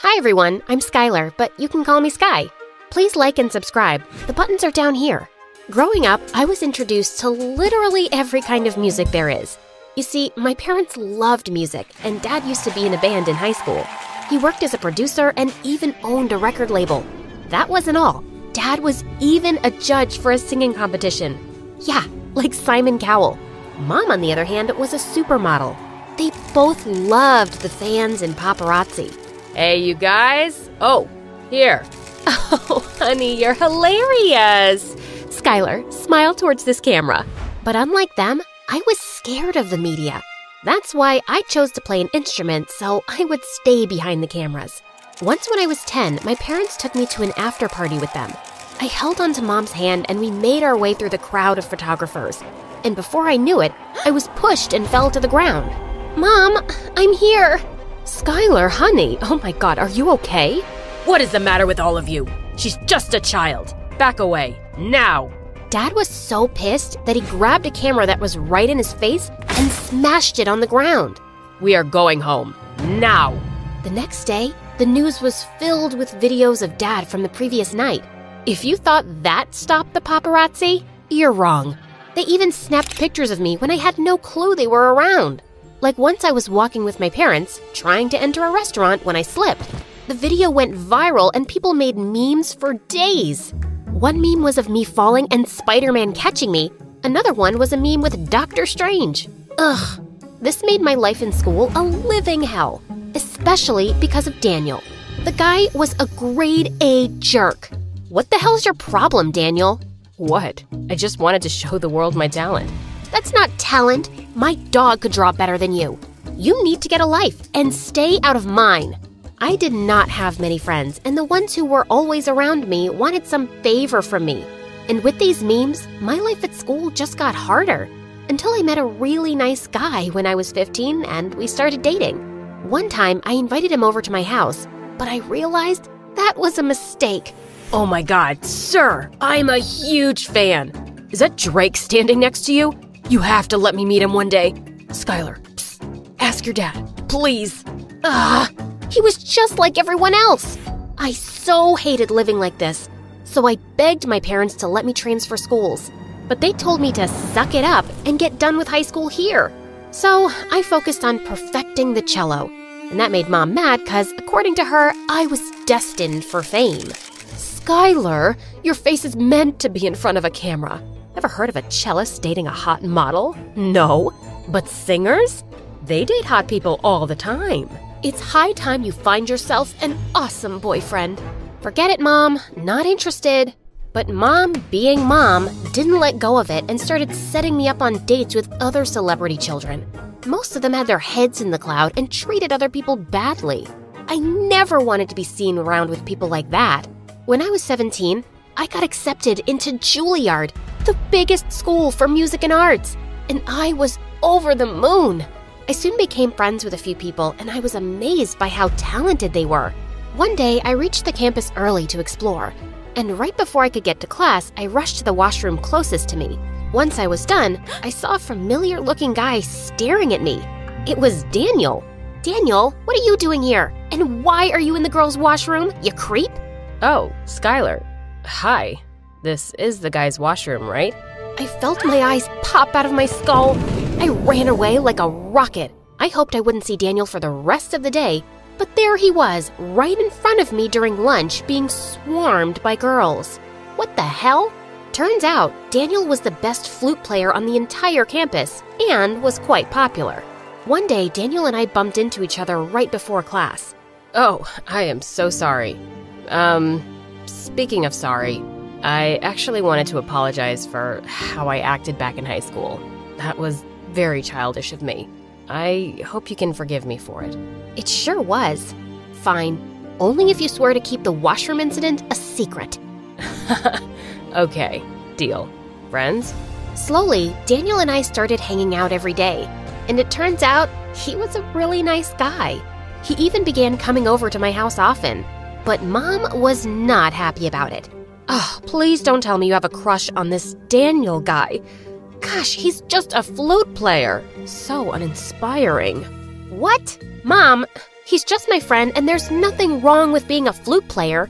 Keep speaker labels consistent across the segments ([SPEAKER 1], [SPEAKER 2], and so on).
[SPEAKER 1] Hi everyone, I'm Skylar, but you can call me Sky. Please like and subscribe. The buttons are down here. Growing up, I was introduced to literally every kind of music there is. You see, my parents loved music, and dad used to be in a band in high school. He worked as a producer and even owned a record label. That wasn't all. Dad was even a judge for a singing competition. Yeah, like Simon Cowell. Mom, on the other hand, was a supermodel. They both loved the fans and paparazzi.
[SPEAKER 2] Hey, you guys. Oh, here.
[SPEAKER 1] Oh, honey, you're hilarious. Skylar, smile towards this camera. But unlike them, I was scared of the media. That's why I chose to play an instrument so I would stay behind the cameras. Once when I was 10, my parents took me to an after party with them. I held onto mom's hand and we made our way through the crowd of photographers. And before I knew it, I was pushed and fell to the ground. Mom, I'm here. Skylar, honey, oh my god, are you okay?
[SPEAKER 2] What is the matter with all of you? She's just a child. Back away. Now.
[SPEAKER 1] Dad was so pissed that he grabbed a camera that was right in his face and smashed it on the ground.
[SPEAKER 2] We are going home. Now.
[SPEAKER 1] The next day, the news was filled with videos of Dad from the previous night. If you thought that stopped the paparazzi, you're wrong. They even snapped pictures of me when I had no clue they were around. Like once I was walking with my parents, trying to enter a restaurant when I slipped. The video went viral and people made memes for days. One meme was of me falling and Spider Man catching me, another one was a meme with Doctor Strange. Ugh. This made my life in school a living hell, especially because of Daniel. The guy was a grade A jerk. What the hell's your problem, Daniel?
[SPEAKER 2] What? I just wanted to show the world my talent.
[SPEAKER 1] That's not talent. My dog could draw better than you. You need to get a life and stay out of mine. I did not have many friends, and the ones who were always around me wanted some favor from me. And with these memes, my life at school just got harder until I met a really nice guy when I was 15 and we started dating. One time, I invited him over to my house, but I realized that was a mistake.
[SPEAKER 2] Oh my god, sir, I'm a huge fan. Is that Drake standing next to you? You have to let me meet him one day. Skylar, ask your dad, please.
[SPEAKER 1] Ah, he was just like everyone else. I so hated living like this, so I begged my parents to let me transfer schools. But they told me to suck it up and get done with high school here. So I focused on perfecting the cello. And that made mom mad because, according to her, I was destined for fame. Skylar, your face is meant to be in front of a camera. Ever heard of a cellist dating a hot model? No. But singers? They date hot people all the time. It's high time you find yourself an awesome boyfriend. Forget it, Mom. Not interested. But Mom, being Mom, didn't let go of it and started setting me up on dates with other celebrity children. Most of them had their heads in the cloud and treated other people badly. I never wanted to be seen around with people like that. When I was 17, I got accepted into Juilliard, the biggest school for music and arts, and I was over the moon. I soon became friends with a few people, and I was amazed by how talented they were. One day, I reached the campus early to explore, and right before I could get to class, I rushed to the washroom closest to me. Once I was done, I saw a familiar looking guy staring at me. It was Daniel. Daniel, what are you doing here? And why are you in the girls' washroom? You creep?
[SPEAKER 2] Oh, Skylar. Hi. This is the guy's washroom, right?
[SPEAKER 1] I felt my eyes pop out of my skull. I ran away like a rocket. I hoped I wouldn't see Daniel for the rest of the day, but there he was, right in front of me during lunch, being swarmed by girls. What the hell? Turns out, Daniel was the best flute player on the entire campus and was quite popular. One day, Daniel and I bumped into each other right before class.
[SPEAKER 2] Oh, I am so sorry. Um, speaking of sorry, I actually wanted to apologize for how I acted back in high school. That was very childish of me. I hope you can forgive me for it.
[SPEAKER 1] It sure was. Fine. Only if you swear to keep the washroom incident a secret.
[SPEAKER 2] okay, deal. Friends?
[SPEAKER 1] Slowly, Daniel and I started hanging out every day, and it turns out he was a really nice guy. He even began coming over to my house often, but mom was not happy about it. Oh, please don't tell me you have a crush on this Daniel guy. Gosh, he's just a flute player. So uninspiring. What? Mom, He's just my friend, and there's nothing wrong with being a flute player.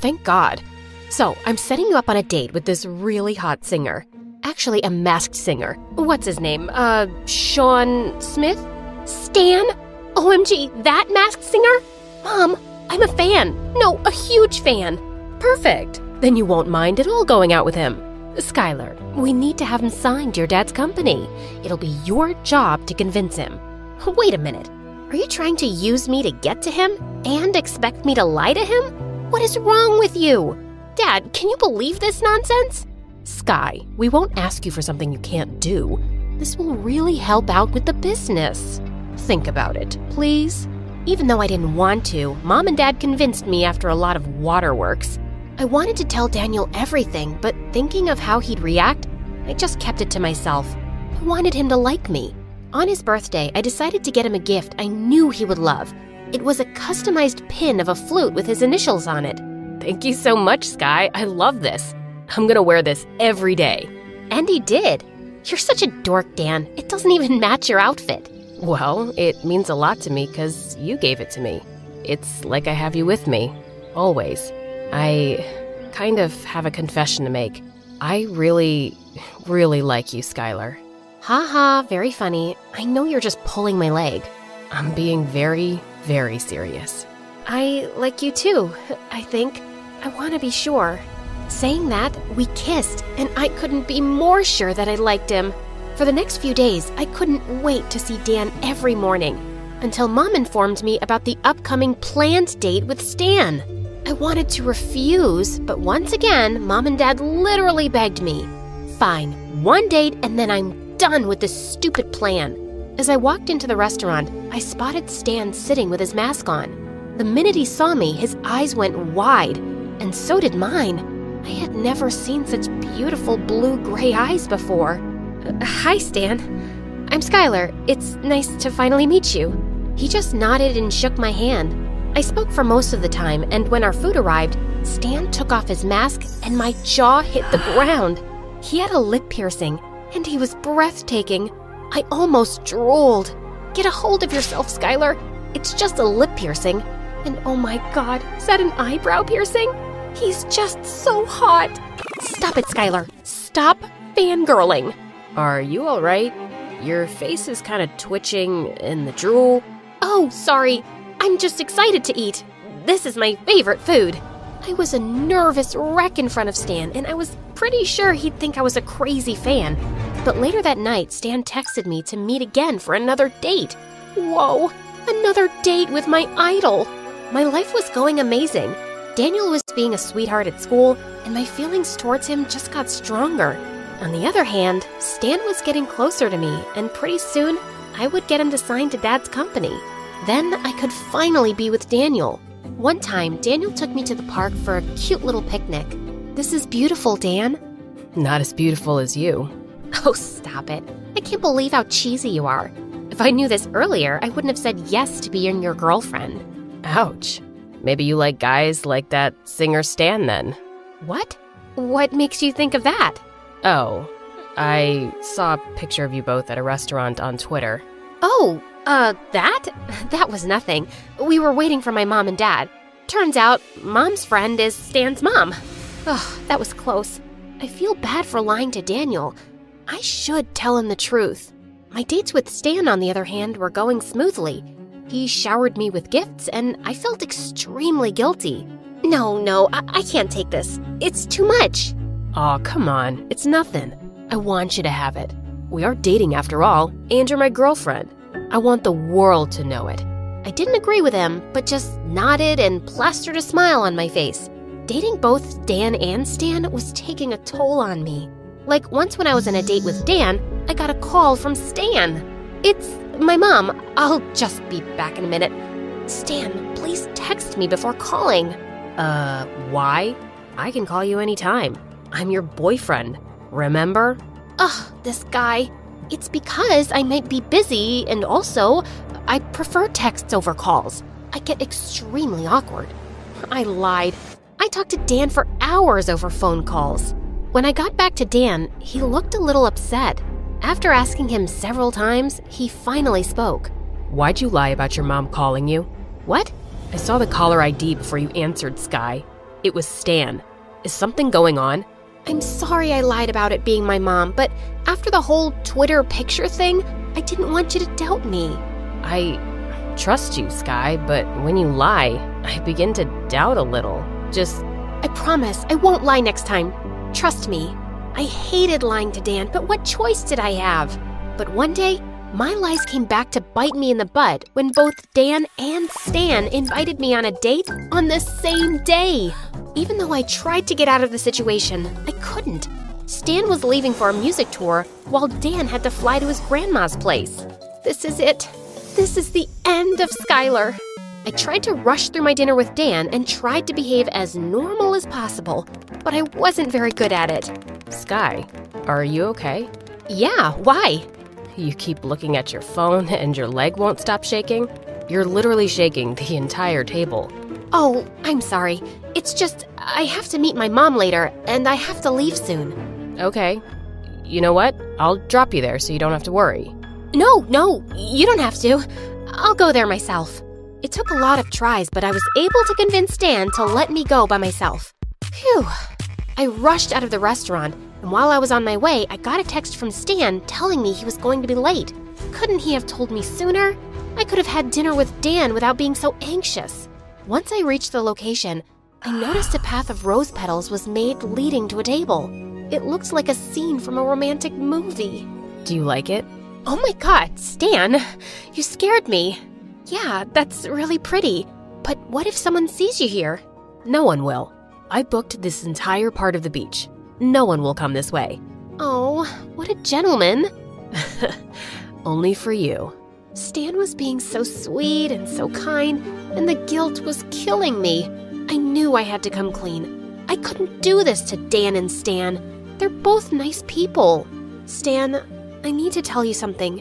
[SPEAKER 2] Thank God. So, I'm setting you up on a date with this really hot singer. Actually, a masked singer. What's his name? Uh, Sean Smith?
[SPEAKER 1] Stan? OMG, that masked singer? Mom, I'm a fan. No, a huge fan.
[SPEAKER 2] Perfect. Then you won't mind at all going out with him. Skylar, we need to have him signed to your dad's company. It'll be your job to convince him.
[SPEAKER 1] Wait a minute. Are you trying to use me to get to him and expect me to lie to him? What is wrong with you? Dad, can you believe this nonsense?
[SPEAKER 2] Sky, we won't ask you for something you can't do. This will really help out with the business. Think about it, please.
[SPEAKER 1] Even though I didn't want to, Mom and Dad convinced me after a lot of waterworks. I wanted to tell Daniel everything, but thinking of how he'd react, I just kept it to myself. I wanted him to like me. On his birthday, I decided to get him a gift I knew he would love. It was a customized pin of a flute with his initials on it.
[SPEAKER 2] Thank you so much, Sky. I love this. I'm gonna wear this every day.
[SPEAKER 1] And he did. You're such a dork, Dan. It doesn't even match your outfit.
[SPEAKER 2] Well, it means a lot to me because you gave it to me. It's like I have you with me, always. I kind of have a confession to make. I really, really like you, Skylar.
[SPEAKER 1] Ha ha, very funny. I know you're just pulling my leg.
[SPEAKER 2] I'm being very, very serious.
[SPEAKER 1] I like you too, I think. I want to be sure. Saying that, we kissed, and I couldn't be more sure that I liked him. For the next few days, I couldn't wait to see Dan every morning, until Mom informed me about the upcoming planned date with Stan. I wanted to refuse, but once again, Mom and Dad literally begged me. Fine, one date and then I'm done with this stupid plan. As I walked into the restaurant, I spotted Stan sitting with his mask on. The minute he saw me, his eyes went wide, and so did mine. I had never seen such beautiful blue gray eyes before. Uh, hi, Stan. I'm Skylar. It's nice to finally meet you. He just nodded and shook my hand. I spoke for most of the time, and when our food arrived, Stan took off his mask and my jaw hit the ground. He had a lip piercing, and he was breathtaking. I almost drooled. Get a hold of yourself, Skylar. It's just a lip piercing. And oh my god, is that an eyebrow piercing? He's just so hot. Stop it, Skylar. Stop fangirling.
[SPEAKER 2] Are you alright? Your face is kind of twitching in the drool.
[SPEAKER 1] Oh, sorry. I'm just excited to eat. This is my favorite food. I was a nervous wreck in front of Stan, and I was pretty sure he'd think I was a crazy fan. But later that night, Stan texted me to meet again for another date. Whoa, another date with my idol. My life was going amazing. Daniel was being a sweetheart at school, and my feelings towards him just got stronger. On the other hand, Stan was getting closer to me, and pretty soon I would get him to sign to Dad's company. Then I could finally be with Daniel. One time, Daniel took me to the park for a cute little picnic. This is beautiful, Dan.
[SPEAKER 2] Not as beautiful as you.
[SPEAKER 1] Oh, stop it. I can't believe how cheesy you are. If I knew this earlier, I wouldn't have said yes to being your girlfriend.
[SPEAKER 2] Ouch. Maybe you like guys like that singer Stan then.
[SPEAKER 1] What? What makes you think of that?
[SPEAKER 2] Oh, I saw a picture of you both at a restaurant on Twitter.
[SPEAKER 1] Oh, uh, that? That was nothing. We were waiting for my mom and dad. Turns out, mom's friend is Stan's mom. Oh, that was close. I feel bad for lying to Daniel. I should tell him the truth. My dates with Stan, on the other hand, were going smoothly. He showered me with gifts, and I felt extremely guilty. No, no, I, I can't take this. It's too much.
[SPEAKER 2] Aw, oh, come on. It's nothing. I want you to have it. We are dating after all, and you're my girlfriend. I want the world to know it.
[SPEAKER 1] I didn't agree with him, but just nodded and plastered a smile on my face. Dating both Dan and Stan was taking a toll on me. Like once when I was on a date with Dan, I got a call from Stan. It's my mom. I'll just be back in a minute. Stan, please text me before calling.
[SPEAKER 2] Uh, why? I can call you anytime. I'm your boyfriend, remember?
[SPEAKER 1] Ugh, this guy. It's because I might be busy, and also, I prefer texts over calls. I get extremely awkward. I lied. I talked to Dan for hours over phone calls. When I got back to Dan, he looked a little upset. After asking him several times, he finally spoke.
[SPEAKER 2] Why'd you lie about your mom calling you? What? I saw the caller ID before you answered, Sky. It was Stan. Is something going on?
[SPEAKER 1] I'm sorry I lied about it being my mom, but after the whole Twitter picture thing, I didn't want you to doubt me.
[SPEAKER 2] I trust you, Sky, but when you lie, I begin to doubt a little. Just.
[SPEAKER 1] I promise I won't lie next time. Trust me. I hated lying to Dan, but what choice did I have? But one day, my lies came back to bite me in the butt when both Dan and Stan invited me on a date on the same day. Even though I tried to get out of the situation, I couldn't. Stan was leaving for a music tour while Dan had to fly to his grandma's place. This is it. This is the end of Skylar. I tried to rush through my dinner with Dan and tried to behave as normal as possible, but I wasn't very good at it.
[SPEAKER 2] Sky, are you okay?
[SPEAKER 1] Yeah, why?
[SPEAKER 2] You keep looking at your phone and your leg won't stop shaking? You're literally shaking the entire table.
[SPEAKER 1] Oh, I'm sorry. It's just, I have to meet my mom later, and I have to leave soon.
[SPEAKER 2] Okay. You know what? I'll drop you there so you don't have to worry.
[SPEAKER 1] No, no, you don't have to. I'll go there myself. It took a lot of tries, but I was able to convince Dan to let me go by myself. Phew. I rushed out of the restaurant, and while I was on my way, I got a text from Stan telling me he was going to be late. Couldn't he have told me sooner? I could have had dinner with Dan without being so anxious. Once I reached the location, I noticed a path of rose petals was made leading to a table. It looked like a scene from a romantic movie.
[SPEAKER 2] Do you like it?
[SPEAKER 1] Oh my god, Stan! You scared me. Yeah, that's really pretty. But what if someone sees you here?
[SPEAKER 2] No one will. I booked this entire part of the beach. No one will come this way.
[SPEAKER 1] Oh, what a gentleman.
[SPEAKER 2] Only for you.
[SPEAKER 1] Stan was being so sweet and so kind, and the guilt was killing me. I knew I had to come clean. I couldn't do this to Dan and Stan. They're both nice people. Stan, I need to tell you something.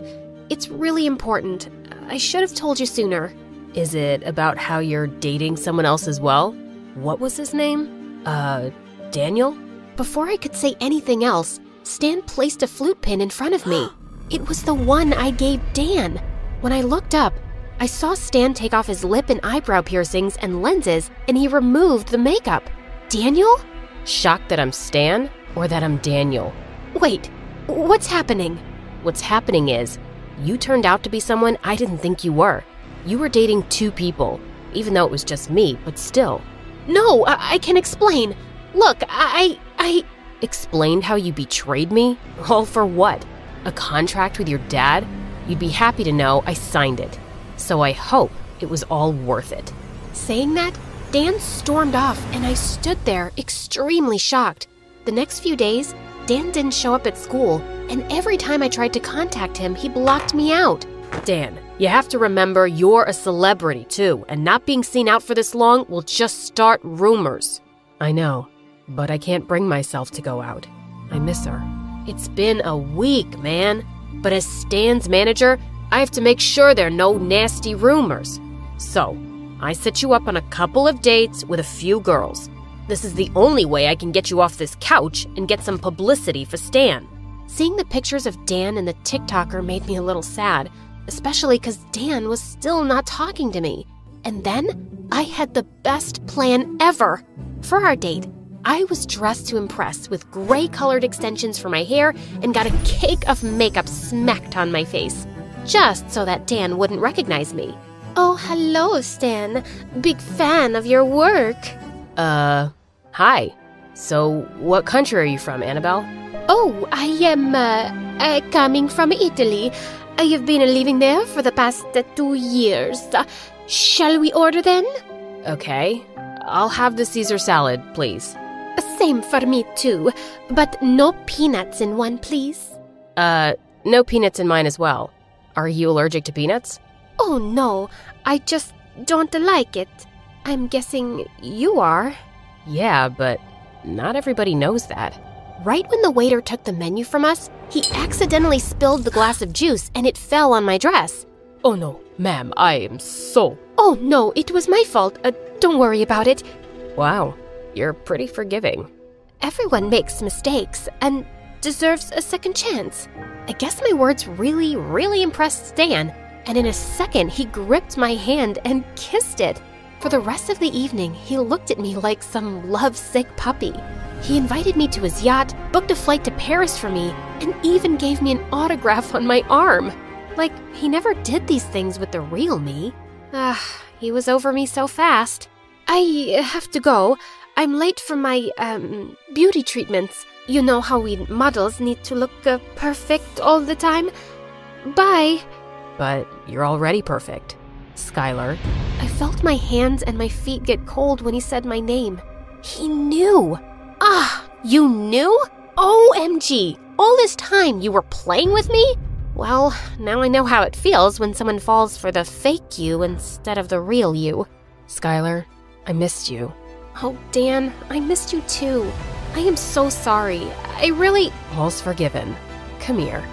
[SPEAKER 1] It's really important. I should have told you sooner.
[SPEAKER 2] Is it about how you're dating someone else as well? What was his name? Uh, Daniel?
[SPEAKER 1] Before I could say anything else, Stan placed a flute pin in front of me. it was the one I gave Dan. When I looked up, I saw Stan take off his lip and eyebrow piercings and lenses, and he removed the makeup. Daniel?
[SPEAKER 2] Shocked that I'm Stan or that I'm Daniel?
[SPEAKER 1] Wait, what's happening?
[SPEAKER 2] What's happening is, you turned out to be someone I didn't think you were. You were dating two people, even though it was just me, but still.
[SPEAKER 1] No, I, I can explain. Look, I. I.
[SPEAKER 2] Explained how you betrayed me? All for what? A contract with your dad? You'd be happy to know I signed it. So I hope it was all worth it.
[SPEAKER 1] Saying that, Dan stormed off, and I stood there extremely shocked. The next few days, Dan didn't show up at school, and every time I tried to contact him, he blocked me out.
[SPEAKER 2] Dan, you have to remember you're a celebrity too, and not being seen out for this long will just start rumors. I know, but I can't bring myself to go out. I miss her. It's been a week, man. But as Stan's manager, I have to make sure there are no nasty rumors. So, I set you up on a couple of dates with a few girls. This is the only way I can get you off this couch and get some publicity for Stan.
[SPEAKER 1] Seeing the pictures of Dan and the TikToker made me a little sad, especially because Dan was still not talking to me. And then I had the best plan ever. For our date, I was dressed to impress with gray colored extensions for my hair and got a cake of makeup smacked on my face, just so that Dan wouldn't recognize me. Oh, hello, Stan. Big fan of your work.
[SPEAKER 2] Uh, hi. So, what country are you from, Annabelle?
[SPEAKER 1] Oh, I am uh, uh, coming from Italy. I have been living there for the past uh, two years. Uh, shall we order then?
[SPEAKER 2] Okay. I'll have the Caesar salad, please.
[SPEAKER 1] Same for me too, but no peanuts in one, please.
[SPEAKER 2] Uh, no peanuts in mine as well. Are you allergic to peanuts?
[SPEAKER 1] Oh no, I just don't like it. I'm guessing you are.
[SPEAKER 2] Yeah, but not everybody knows that.
[SPEAKER 1] Right when the waiter took the menu from us, he accidentally spilled the glass of juice and it fell on my dress.
[SPEAKER 2] Oh no, ma'am, I am so.
[SPEAKER 1] Oh no, it was my fault. Uh, don't worry about it.
[SPEAKER 2] Wow, you're pretty forgiving.
[SPEAKER 1] Everyone makes mistakes and deserves a second chance. I guess my words really, really impressed Stan. and in a second he gripped my hand and kissed it. For the rest of the evening, he looked at me like some lovesick puppy. He invited me to his yacht, booked a flight to Paris for me, and even gave me an autograph on my arm. Like, he never did these things with the real me. Ah, he was over me so fast. I have to go. I'm late for my, um, beauty treatments. You know how we models need to look uh, perfect all the time. Bye.
[SPEAKER 2] But you're already perfect. Skylar.
[SPEAKER 1] I felt my hands and my feet get cold when he said my name. He knew. Ah, you knew? OMG! All this time you were playing with me? Well, now I know how it feels when someone falls for the fake you instead of the real you.
[SPEAKER 2] Skylar, I missed you.
[SPEAKER 1] Oh, Dan, I missed you too. I am so sorry. I really.
[SPEAKER 2] All's forgiven. Come here.